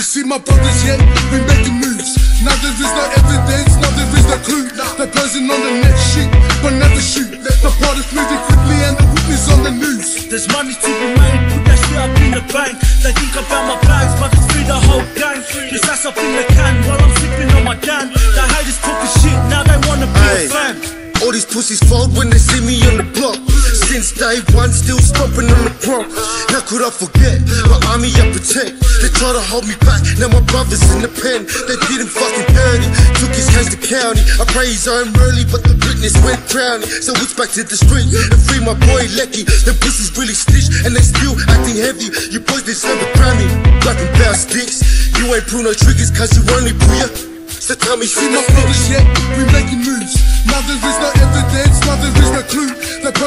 You see my brothers yet? We making moves. Now there is no evidence, now there is no clue. They're buzzing on the next sheet, but never shoot. The part is moving quickly and the witness on the news. There's money to be made, put that shit up in the bank. They think about my bags, but it's free the whole gang. Just ass up in the can while I'm sipping on my can. The haters talking shit, now they wanna be Aye. a fan. All these pussies fold when they Since day one, still stomping on the prop. How could I forget? My army I protect. They try to hold me back. Now my brother's in the pen. They did him fucking dirty. Took his case to county. I pray he's home early, but the witness went drowning. So it's back to the street and free my boy Lecky. Them pussies really stitched and they still acting heavy. You boys deserve a Grammy. Rapping about sticks. You ain't pull no triggers cause you only pull ya. So tell me, See my brothers yet? We making moves. Now there is no evidence, now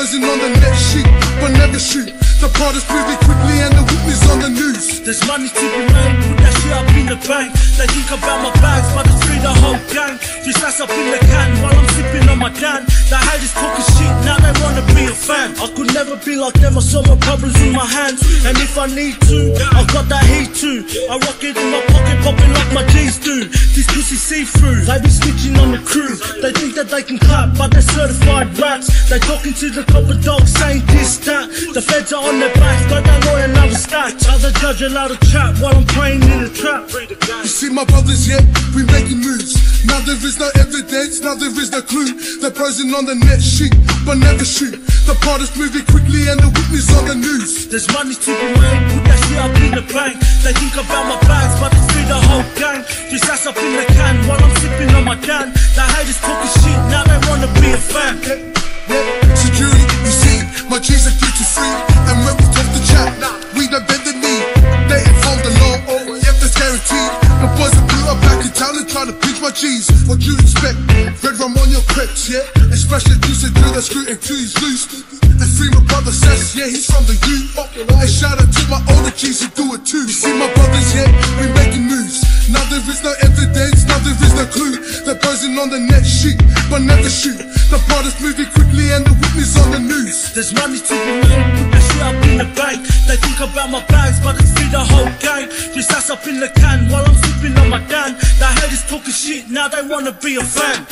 Buzzing on the next sheet, but never shoot. The part is moving quickly and the witness on the news. There's money to be made, put that shit up in the bank. They think about my bags, but it's free the whole gang. Just ass up in the can while I'm sipping on my dan. The haters talking shit, now they wanna be a fan. I could be like them, I saw my problems in my hands. And if I need to, I've got that heat too. I rock it in my pocket, popping like my G's do. These pussies see through, they be snitching on the crew. They think that they can clap, but they're certified rats. They talking to the copper dog saying this, that. The feds are on their backs, got that lawyer now the stacks. Other judge allowed to chat while I'm praying in the trap. You see my brothers yet? We making moves. Now there is no evidence, now there is no clue. They're buzzing on the next sheet, but never shoot. The part is moving quickly and the witness on the news. There's money to be made, put that shit up in the bank. They think about my bags, but it's free the whole gang. Just ass up in the can while I'm sipping on my can. The haters talking shit, now they wanna be a fan. Security, you see, my G's are duty free. G's. What you expect? Red rum on your crepes, yeah? Especially juice and do that screwing he's loose. And free my brother says, yeah, he's from the U. And shout out to my older G's who do it too. You see my brothers, yeah, we making moves. Now there is no evidence, now there is no clue. They're buzzing on the net sheet, but never shoot. The part is moving quickly and the witness on the news. There's money to be made, put that shit up in the bank. They think about my bags, but it's see the whole gang. Shit, now they wanna be a fan.